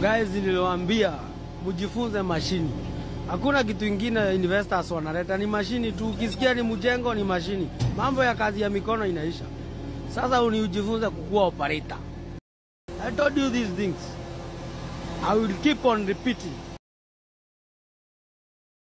Guys, niliwaambia mjifunze mashini. Hakuna kitu ingine investors wanaleta, ni mashini tu. Ukisikia ni mjengo, ni mashini. Mambo ya kazi ya mikono inaisha. Sasa uni ujifunze kukuwa operator. I told you these things. I will keep on repeating.